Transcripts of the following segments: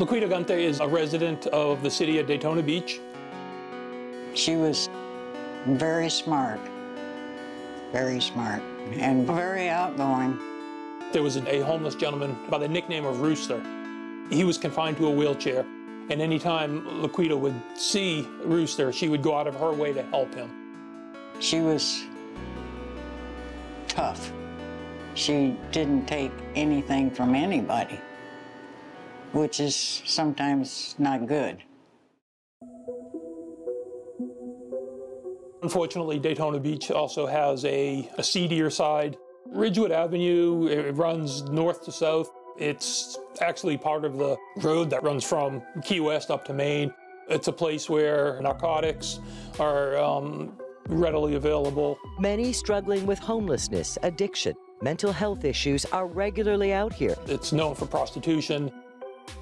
Laquita Gunther is a resident of the city of Daytona Beach. She was very smart, very smart, and very outgoing. There was a homeless gentleman by the nickname of Rooster. He was confined to a wheelchair, and anytime Laquita would see Rooster, she would go out of her way to help him. She was tough. She didn't take anything from anybody, which is sometimes not good. Unfortunately, Daytona Beach also has a, a seedier side. Ridgewood Avenue, it runs north to south. It's actually part of the road that runs from Key West up to Maine. It's a place where narcotics are um, readily available. Many struggling with homelessness, addiction, mental health issues are regularly out here. It's known for prostitution.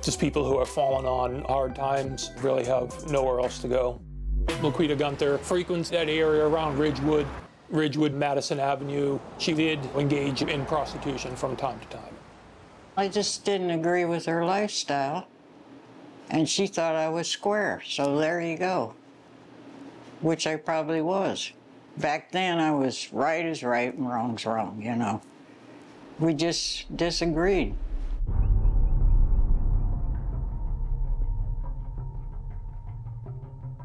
Just people who have fallen on hard times really have nowhere else to go. Laquita Gunther frequents that area around Ridgewood, Ridgewood, Madison Avenue. She did engage in prostitution from time to time. I just didn't agree with her lifestyle, and she thought I was square, so there you go. Which I probably was. Back then, I was right is right and wrong's wrong, you know. We just disagreed.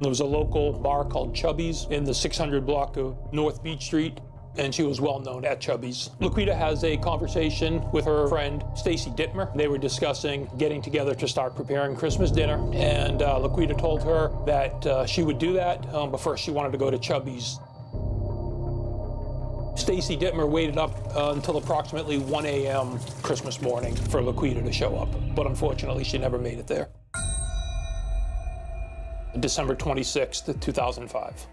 There was a local bar called Chubby's in the 600 block of North Beach Street, and she was well known at Chubby's. Laquita has a conversation with her friend Stacy Dittmer. They were discussing getting together to start preparing Christmas dinner, and uh, Laquita told her that uh, she would do that, um, but first she wanted to go to Chubby's. Stacy Dittmer waited up uh, until approximately 1 a.m. Christmas morning for Laquita to show up, but unfortunately she never made it there. December 26th, 2005.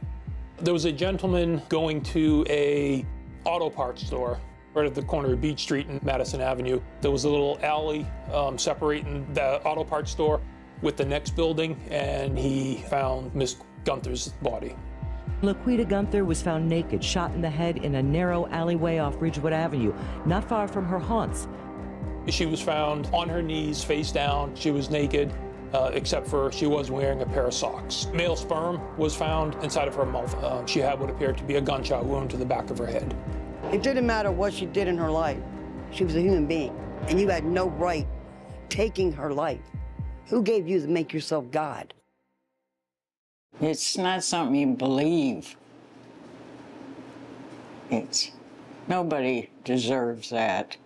There was a gentleman going to a auto parts store right at the corner of Beach Street and Madison Avenue. There was a little alley um, separating the auto parts store with the next building, and he found Miss Gunther's body. Laquita Gunther was found naked, shot in the head in a narrow alleyway off Ridgewood Avenue, not far from her haunts. She was found on her knees, face down. She was naked uh, except for she was wearing a pair of socks. Male sperm was found inside of her mouth. Uh, she had what appeared to be a gunshot wound to the back of her head. It didn't matter what she did in her life. She was a human being, and you had no right taking her life. Who gave you to make yourself God? It's not something you believe. It's nobody deserves that.